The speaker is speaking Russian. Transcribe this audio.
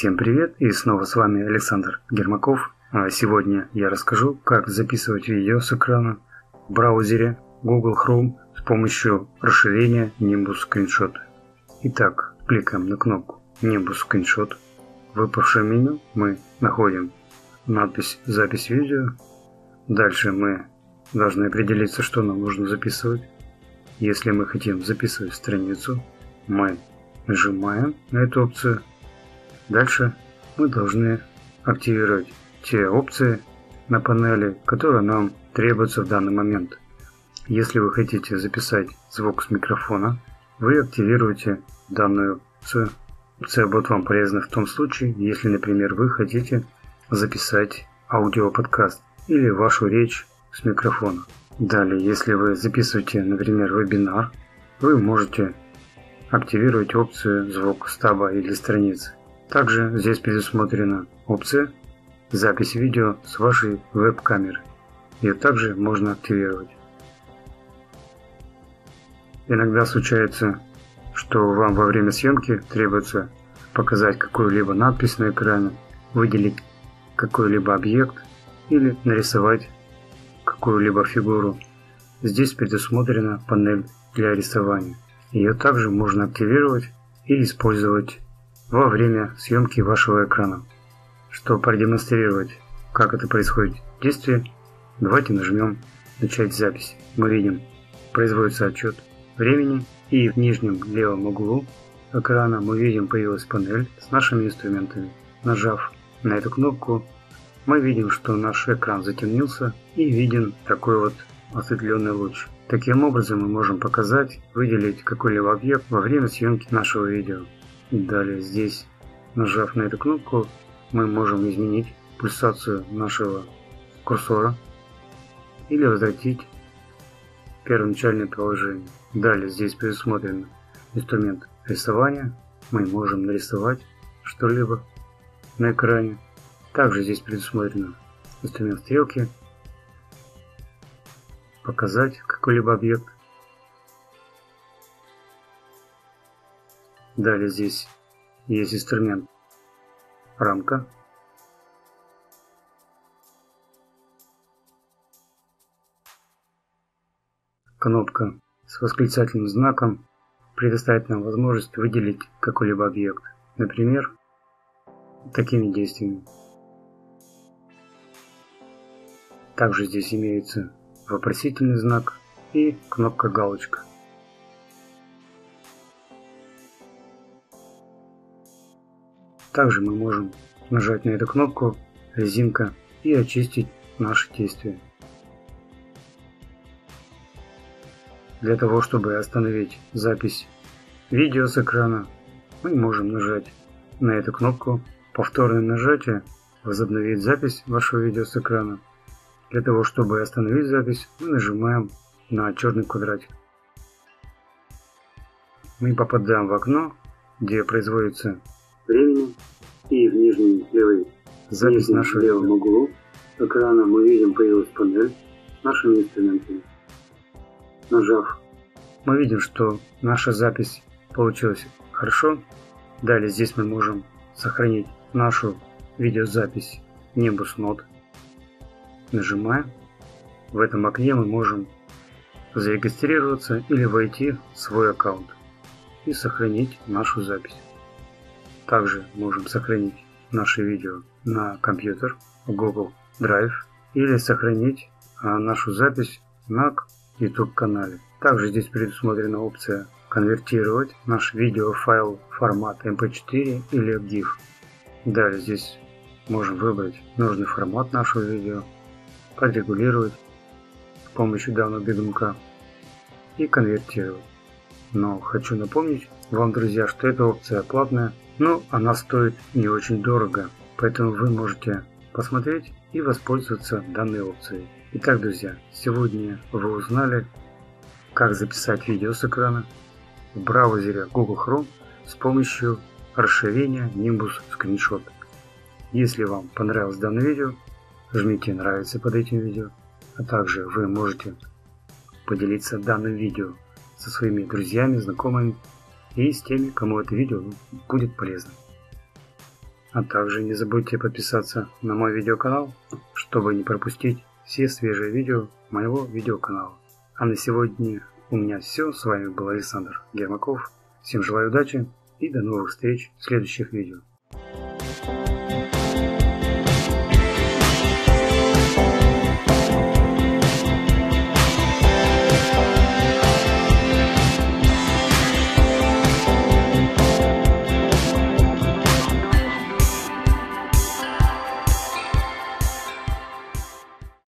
Всем привет и снова с вами Александр Гермаков. А сегодня я расскажу, как записывать видео с экрана в браузере Google Chrome с помощью расширения Nimbus Screenshot. Итак, кликаем на кнопку Nimbus Screenshot. В выпавшем меню мы находим надпись «Запись видео». Дальше мы должны определиться, что нам нужно записывать. Если мы хотим записывать страницу, мы нажимаем на эту опцию. Дальше мы должны активировать те опции на панели, которые нам требуются в данный момент. Если вы хотите записать звук с микрофона, вы активируете данную опцию. Опция будет вам полезна в том случае, если, например, вы хотите записать аудиоподкаст или вашу речь с микрофона. Далее, если вы записываете, например, вебинар, вы можете активировать опцию звук стаба или страницы. Также здесь предусмотрена опция запись видео с вашей веб-камеры. Ее также можно активировать. Иногда случается, что вам во время съемки требуется показать какую-либо надпись на экране, выделить какой-либо объект или нарисовать какую-либо фигуру. Здесь предусмотрена панель для рисования. Ее также можно активировать и использовать во время съемки вашего экрана. Чтобы продемонстрировать, как это происходит в действии, давайте нажмем «Начать запись». Мы видим, производится отчет времени и в нижнем левом углу экрана мы видим появилась панель с нашими инструментами. Нажав на эту кнопку, мы видим, что наш экран затемнился и виден такой вот осветленный луч. Таким образом мы можем показать, выделить какой-либо объект во время съемки нашего видео. Далее здесь, нажав на эту кнопку, мы можем изменить пульсацию нашего курсора или возвратить первоначальное положение. Далее здесь предусмотрен инструмент рисования. Мы можем нарисовать что-либо на экране. Также здесь предусмотрен инструмент стрелки показать какой-либо объект. Далее здесь есть инструмент рамка. Кнопка с восклицательным знаком предоставит нам возможность выделить какой-либо объект. Например, такими действиями. Также здесь имеется вопросительный знак и кнопка галочка. Также мы можем нажать на эту кнопку резинка и очистить наши действия. Для того, чтобы остановить запись видео с экрана, мы можем нажать на эту кнопку. Повторное нажатие возобновит запись вашего видео с экрана. Для того, чтобы остановить запись, мы нажимаем на черный квадратик. Мы попадаем в окно, где производится времени, и в нижней левой запись в нашего левом углу экрана мы видим появилась панель с нашими инструментами. Нажав, мы видим, что наша запись получилась хорошо. Далее здесь мы можем сохранить нашу видеозапись Nimbus Note Нажимаем. В этом окне мы можем зарегистрироваться или войти в свой аккаунт и сохранить нашу запись. Также можем сохранить наше видео на компьютер Google Drive или сохранить а, нашу запись на YouTube канале. Также здесь предусмотрена опция конвертировать наш видеофайл в формат MP4 или GIF. Далее здесь можем выбрать нужный формат нашего видео отрегулировать с помощью данного бегунка и конвертировать. Но хочу напомнить вам, друзья, что эта опция платная, но она стоит не очень дорого, поэтому вы можете посмотреть и воспользоваться данной опцией. Итак, друзья, сегодня вы узнали, как записать видео с экрана в браузере Google Chrome с помощью расширения Nimbus Screenshot. Если вам понравилось данное видео, Жмите нравится под этим видео, а также вы можете поделиться данным видео со своими друзьями, знакомыми и с теми, кому это видео будет полезно. А также не забудьте подписаться на мой видеоканал, чтобы не пропустить все свежие видео моего видеоканала. А на сегодня у меня все. С вами был Александр Гермаков. Всем желаю удачи и до новых встреч в следующих видео.